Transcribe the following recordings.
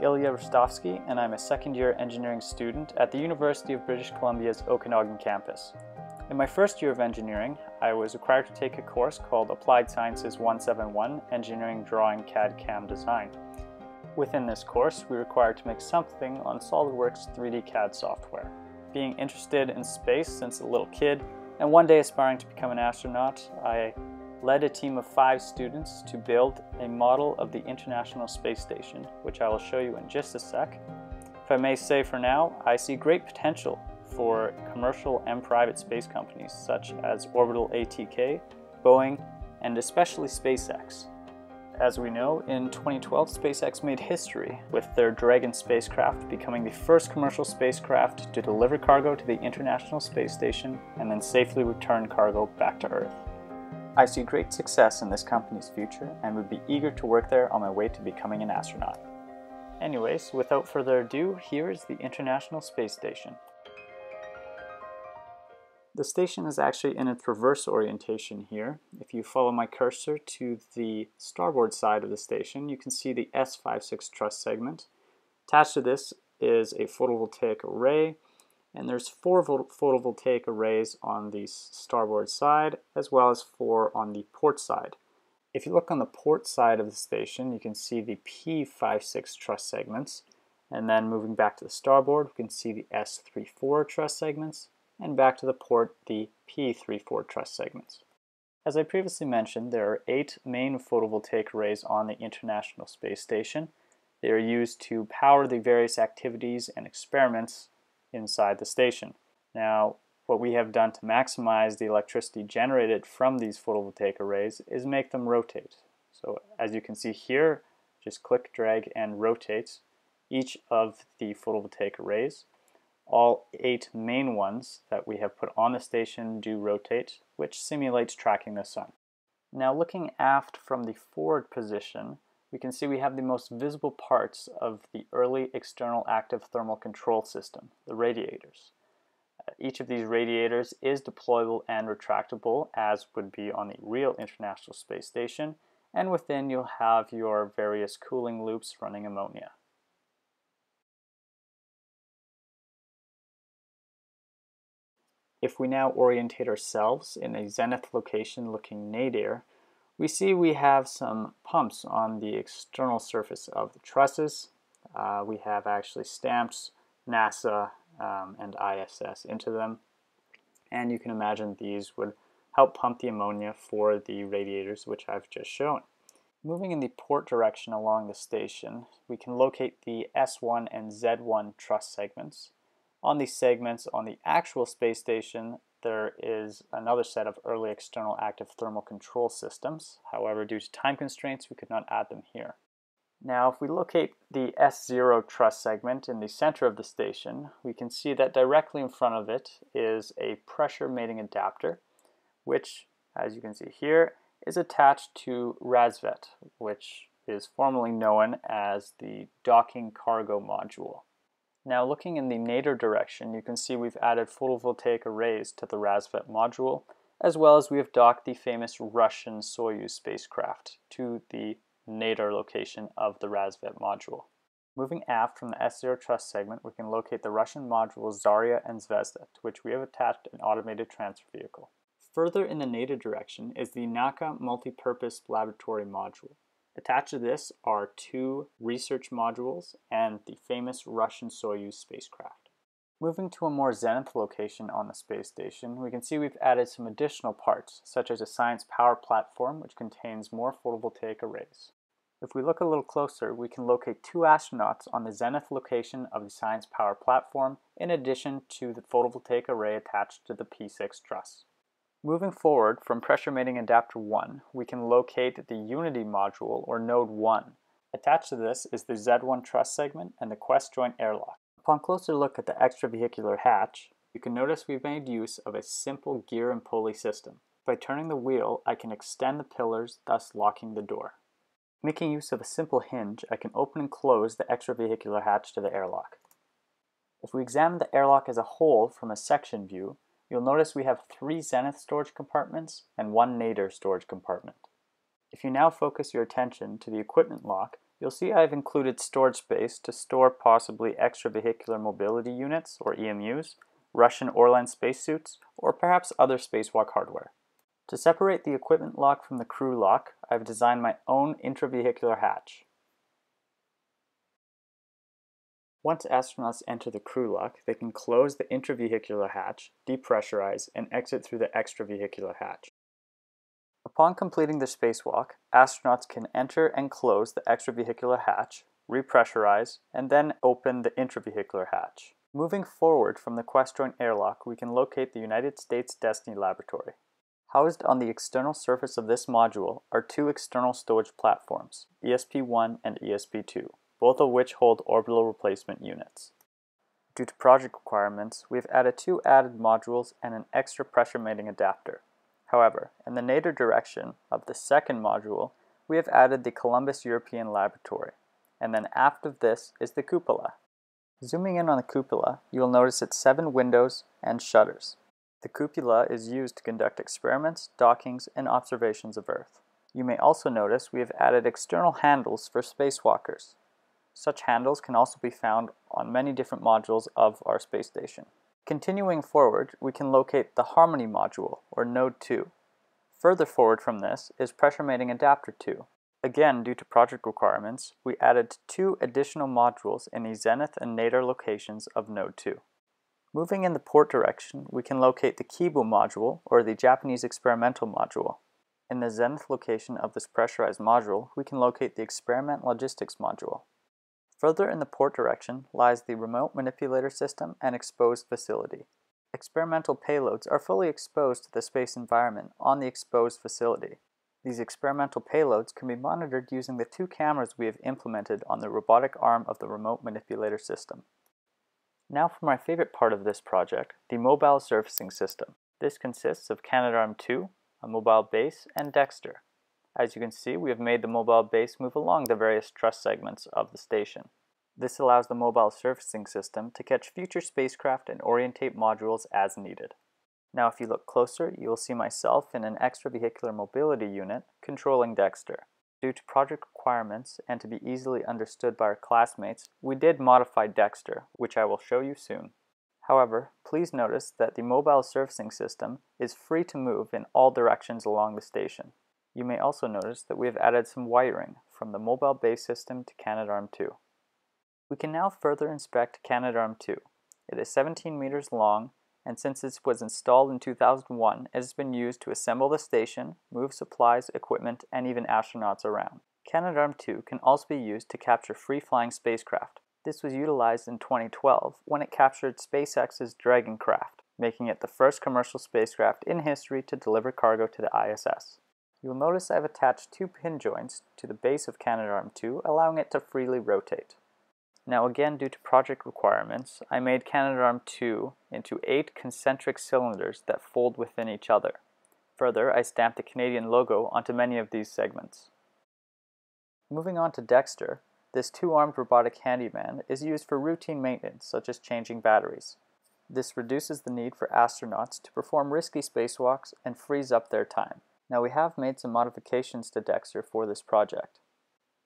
Ilija Hristovski and I'm a second year engineering student at the University of British Columbia's Okanagan campus. In my first year of engineering, I was required to take a course called Applied Sciences 171 Engineering Drawing CAD CAM Design. Within this course, we required to make something on SOLIDWORKS 3D CAD software. Being interested in space since a little kid, and one day aspiring to become an astronaut, I led a team of five students to build a model of the International Space Station, which I will show you in just a sec. If I may say for now, I see great potential for commercial and private space companies such as Orbital ATK, Boeing, and especially SpaceX. As we know, in 2012, SpaceX made history with their Dragon spacecraft becoming the first commercial spacecraft to deliver cargo to the International Space Station and then safely return cargo back to Earth. I see great success in this company's future and would be eager to work there on my way to becoming an astronaut. Anyways, without further ado, here is the International Space Station. The station is actually in its reverse orientation here. If you follow my cursor to the starboard side of the station, you can see the S56 truss segment. Attached to this is a photovoltaic array and there's four photovoltaic arrays on the starboard side as well as four on the port side. If you look on the port side of the station, you can see the P56 truss segments. And then moving back to the starboard, we can see the S34 truss segments. And back to the port, the P34 truss segments. As I previously mentioned, there are eight main photovoltaic arrays on the International Space Station. They are used to power the various activities and experiments inside the station. Now, what we have done to maximize the electricity generated from these photovoltaic arrays is make them rotate. So as you can see here, just click, drag, and rotate each of the photovoltaic arrays. All eight main ones that we have put on the station do rotate, which simulates tracking the sun. Now looking aft from the forward position, we can see we have the most visible parts of the early external active thermal control system, the radiators. Uh, each of these radiators is deployable and retractable as would be on the real International Space Station and within you'll have your various cooling loops running ammonia. If we now orientate ourselves in a zenith location looking nadir, we see we have some pumps on the external surface of the trusses. Uh, we have actually stamped NASA um, and ISS into them. And you can imagine these would help pump the ammonia for the radiators which I've just shown. Moving in the port direction along the station, we can locate the S1 and Z1 truss segments. On these segments on the actual space station, there is another set of early external active thermal control systems. However, due to time constraints, we could not add them here. Now, if we locate the S0 truss segment in the center of the station, we can see that directly in front of it is a pressure mating adapter, which, as you can see here, is attached to Rassvet, which is formerly known as the docking cargo module. Now looking in the nadir direction, you can see we've added photovoltaic arrays to the Rassvet module, as well as we have docked the famous Russian Soyuz spacecraft to the nadir location of the Rassvet module. Moving aft from the S0 truss segment, we can locate the Russian modules Zarya and Zvezda, to which we have attached an automated transfer vehicle. Further in the nadir direction is the Nauka multi-purpose laboratory module. Attached to this are two research modules and the famous Russian Soyuz spacecraft. Moving to a more zenith location on the space station, we can see we've added some additional parts, such as a science power platform which contains more photovoltaic arrays. If we look a little closer, we can locate two astronauts on the zenith location of the science power platform, in addition to the photovoltaic array attached to the P6 truss. Moving forward from pressure mating adapter 1, we can locate the Unity module or node 1. Attached to this is the Z1 truss segment and the Quest joint airlock. Upon closer look at the extravehicular hatch, you can notice we've made use of a simple gear and pulley system. By turning the wheel, I can extend the pillars, thus locking the door. Making use of a simple hinge, I can open and close the extravehicular hatch to the airlock. If we examine the airlock as a whole from a section view, you'll notice we have three Zenith storage compartments and one Nadir storage compartment. If you now focus your attention to the equipment lock, You'll see I've included storage space to store possibly extravehicular mobility units, or EMUs, Russian Orlan spacesuits, or perhaps other spacewalk hardware. To separate the equipment lock from the crew lock, I've designed my own intravehicular hatch. Once astronauts enter the crew lock, they can close the intravehicular hatch, depressurize, and exit through the extravehicular hatch. Upon completing the spacewalk, astronauts can enter and close the extravehicular hatch, repressurize, and then open the intravehicular hatch. Moving forward from the Quest joint airlock, we can locate the United States Destiny Laboratory. Housed on the external surface of this module are two external stowage platforms, ESP-1 and ESP-2 both of which hold orbital replacement units. Due to project requirements, we have added two added modules and an extra pressure mating adapter. However, in the nadir direction of the second module, we have added the Columbus European Laboratory, and then aft of this is the cupola. Zooming in on the cupola, you will notice its seven windows and shutters. The cupola is used to conduct experiments, dockings, and observations of Earth. You may also notice we have added external handles for spacewalkers. Such handles can also be found on many different modules of our space station. Continuing forward, we can locate the Harmony module, or Node 2. Further forward from this is Pressure Mating Adapter 2. Again, due to project requirements, we added two additional modules in the zenith and nadir locations of Node 2. Moving in the port direction, we can locate the Kibo module, or the Japanese experimental module. In the zenith location of this pressurized module, we can locate the experiment logistics module. Further in the port direction lies the remote manipulator system and exposed facility. Experimental payloads are fully exposed to the space environment on the exposed facility. These experimental payloads can be monitored using the two cameras we have implemented on the robotic arm of the remote manipulator system. Now for my favorite part of this project, the mobile servicing system. This consists of Canadarm2, a mobile base, and Dextre, as you can see, we have made the mobile base move along the various truss segments of the station. This allows the mobile servicing system to catch future spacecraft and orientate modules as needed. Now if you look closer, you will see myself in an extravehicular mobility unit controlling Dextre. Due to project requirements and to be easily understood by our classmates, we did modify Dextre, which I will show you soon. However, please notice that the mobile servicing system is free to move in all directions along the station. You may also notice that we have added some wiring from the mobile base system to Canadarm2. We can now further inspect Canadarm2. It is 17 meters long, and since it was installed in 2001, it has been used to assemble the station, move supplies, equipment, and even astronauts around. Canadarm2 can also be used to capture free-flying spacecraft. This was utilized in 2012 when it captured SpaceX's Dragon craft, making it the first commercial spacecraft in history to deliver cargo to the ISS. You'll notice I've attached two pin joints to the base of Canadarm2, allowing it to freely rotate. Now again, due to project requirements, I made Canadarm2 into eight concentric cylinders that fold within each other. Further, I stamped the Canadian logo onto many of these segments. Moving on to Dextre, this two-armed robotic handyman is used for routine maintenance, such as changing batteries. This reduces the need for astronauts to perform risky spacewalks and frees up their time. Now we have made some modifications to Dextre for this project.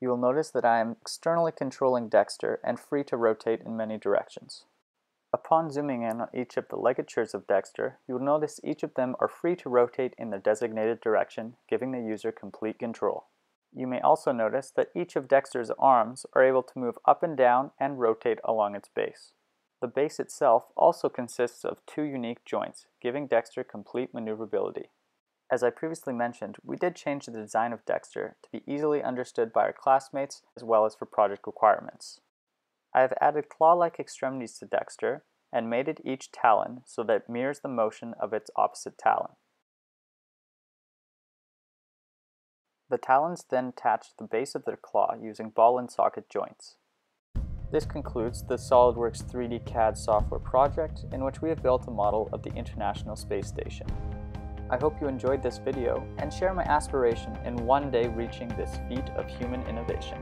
You will notice that I am externally controlling Dextre and free to rotate in many directions. Upon zooming in on each of the ligatures of Dextre, you will notice each of them are free to rotate in the designated direction, giving the user complete control. You may also notice that each of Dextre's arms are able to move up and down and rotate along its base. The base itself also consists of two unique joints, giving Dextre complete maneuverability. As I previously mentioned, we did change the design of Dextre to be easily understood by our classmates as well as for project requirements. I have added claw-like extremities to Dextre and mated each talon so that it mirrors the motion of its opposite talon. The talons then attach the base of their claw using ball and socket joints. This concludes the SOLIDWORKS 3D CAD software project in which we have built a model of the International Space Station. I hope you enjoyed this video and share my aspiration in one day reaching this feat of human innovation.